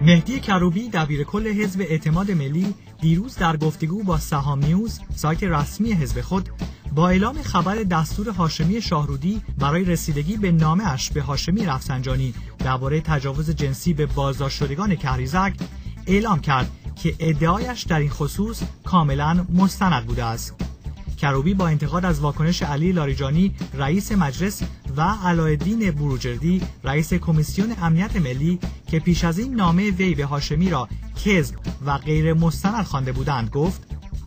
مهدی کروبی دبیر کل حزب اعتماد ملی دیروز در گفتگو با سهام نیوز سایت رسمی حزب خود با اعلام خبر دستور هاشمی شاهرودی برای رسیدگی به نامه اش به هاشمی رفسنجانی درباره تجاوز جنسی به بازداشت شدگان کهریزک اعلام کرد که ادعایش در این خصوص کاملا مستند بوده است. کروبی با انتقاد از واکنش علی لاریجانی رئیس مجلس و علایالدین بروجردی رئیس کمیسیون امنیت ملی که پیش از این نامه وی به هاشمی را کذب و غیر مستند خوانده بودند گفت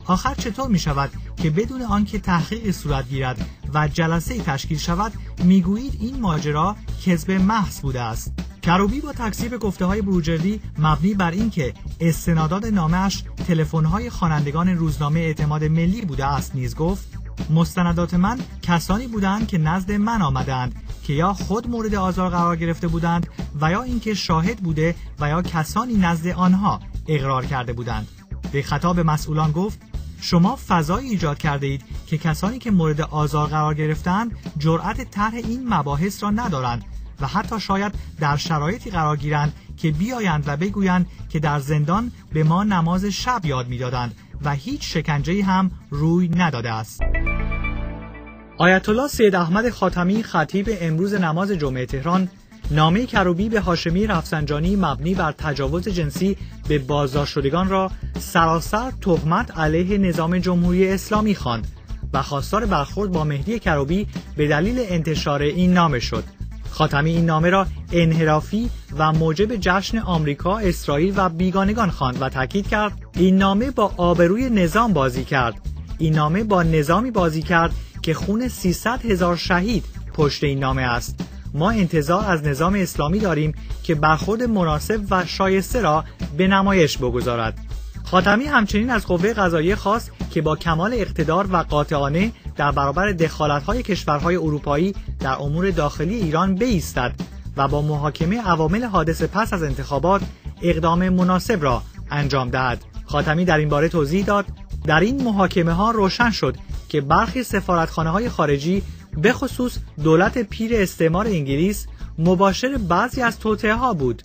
آخر چطور می شود که بدون آنکه تحقیق صورت گیرد و جلسه تشکیل شود می‌گویید این ماجرا کذب محض بوده است؟ کروبی با تکذیب گفته های بروجردی مبنی بر اینکه استنادات نامش تلفن های خوانندگان روزنامه اعتماد ملی بوده است نیز گفت مستندات من کسانی بودند که نزد من آمدند که یا خود مورد آزار قرار گرفته بودند و یا اینکه شاهد بوده و یا کسانی نزد آنها اقرار کرده بودند. به خطاب مسئولان گفت شما فضایی ایجاد کرده اید که کسانی که مورد آزار قرار گرفتند جرأت طرح این مباحث را ندارند. و حتی شاید در شرایطی قرار گیرند که بیایند و بگویند که در زندان به ما نماز شب یاد می‌دادند و هیچ شکنجه هم روی نداده است. آیت الله سید احمد خاتمی خطیب امروز نماز جمعه تهران نامه کروبی به هاشمی رفسنجانی مبنی بر تجاوز جنسی به بازداشت شدگان را سراسر تهمت علیه نظام جمهوری اسلامی خواند و خواستار برخورد با مهدی کروبی به دلیل انتشار این نامه شد خاتمی این نامه را انحرافی و موجب جشن آمریکا، اسرائیل و بیگانگان خواند و تاکید کرد این نامه با آبروی نظام بازی کرد. این نامه با نظامی بازی کرد که خون 300 هزار شهید پشت این نامه است. ما انتظار از نظام اسلامی داریم که برخورد مناسب و شایسته را به نمایش بگذارد. خاتمی همچنین از قوه قضاییه خواست که با کمال اقتدار و قاطعانه در برابر دخالت‌های کشورهای اروپایی در امور داخلی ایران بایستد و با محاکمه عوامل حادث پس از انتخابات اقدام مناسب را انجام دهد. خاتمی در این باره توضیح داد در این محاکمه ها روشن شد که برخی سفارتخانه های خارجی به خصوص دولت پیر استعمار انگلیس مباشر بعضی از توطعه ها بود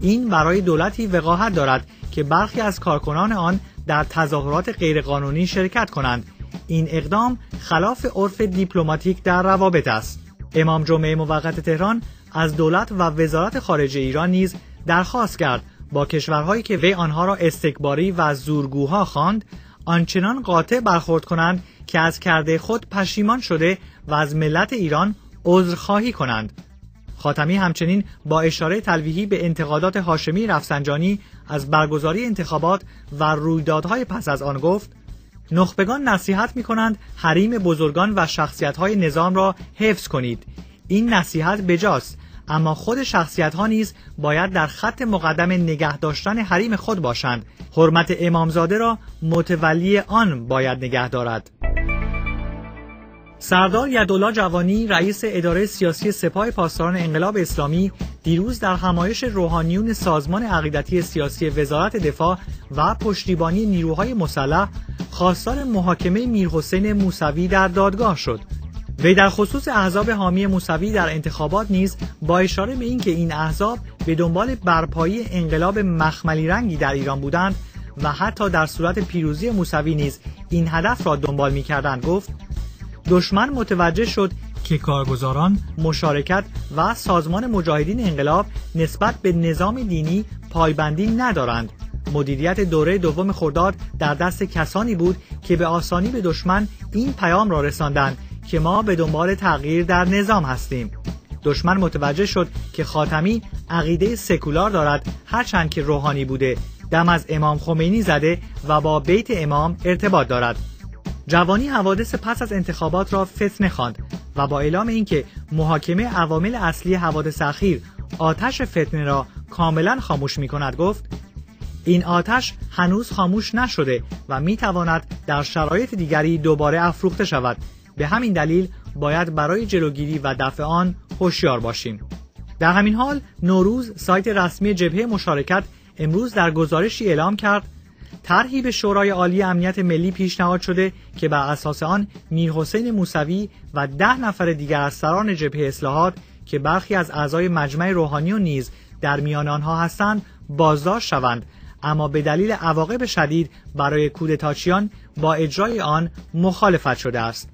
این برای دولتی وقاحت دارد که برخی از کارکنان آن در تظاهرات غیرقانونی شرکت کنند این اقدام خلاف عرف دیپلماتیک در روابط است. امام جمعه موقت تهران از دولت و وزارت خارجه ایران نیز درخواست کرد با کشورهایی که وی آنها را استکباری و زورگوها خواند آنچنان قاطع برخورد کنند که از کرده خود پشیمان شده و از ملت ایران عذرخواهی کنند. خاتمی همچنین با اشاره تلویحی به انتقادات هاشمی رفسنجانی از برگزاری انتخابات و رویدادهای پس از آن گفت نخبگان نصیحت می کنند حریم بزرگان و شخصیت نظام را حفظ کنید. این نصیحت بجاست اما خود شخصیت ها نیز باید در خط مقدم نگه داشتن حریم خود باشند. حرمت امامزاده را متولی آن باید نگه دارد. سردار یدولا جوانی رئیس اداره سیاسی سپاه پاسداران انقلاب اسلامی دیروز در همایش روحانیون سازمان عقیدتی سیاسی وزارت دفاع و پشتیبانی نیروهای مسلح خواستار محاکمه میرحسین موسوی در دادگاه شد. وی در خصوص احزاب حامی موسوی در انتخابات نیز با اشاره به اینکه این احزاب به دنبال برپایی انقلاب مخملی رنگی در ایران بودند و حتی در صورت پیروزی موسوی نیز این هدف را دنبال می‌کردند گفت دشمن متوجه شد که کارگزاران مشارکت و سازمان مجاهدین انقلاب نسبت به نظام دینی پایبندی ندارند مدیریت دوره دوم خرداد در دست کسانی بود که به آسانی به دشمن این پیام را رساندند که ما به دنبال تغییر در نظام هستیم. دشمن متوجه شد که خاتمی عقیده سکولار دارد هرچند که روحانی بوده دم از امام خمینی زده و با بیت امام ارتباط دارد. جوانی حوادث پس از انتخابات را فتنه خواند و با اعلام اینکه محاکمه عوامل اصلی حوادث اخیر آتش فتنه را کاملا خاموش می کند گفت این آتش هنوز خاموش نشده و می تواند در شرایط دیگری دوباره افروخته شود. به همین دلیل باید برای جلوگیری و دفع آن هوشیار باشیم. در همین حال نوروز سایت رسمی جبهه مشارکت امروز در گزارشی اعلام کرد طرحی به شورای عالی امنیت ملی پیشنهاد شده که بر اساس آن میرحسین موسوی و ده نفر دیگر از سران جبهه اصلاحات که برخی از اعضای مجمع روحانیون نیز در میان آنها هستند بازداشت شوند. اما به دلیل عواقب شدید برای کودتاچیان با اجرای آن مخالفت شده است.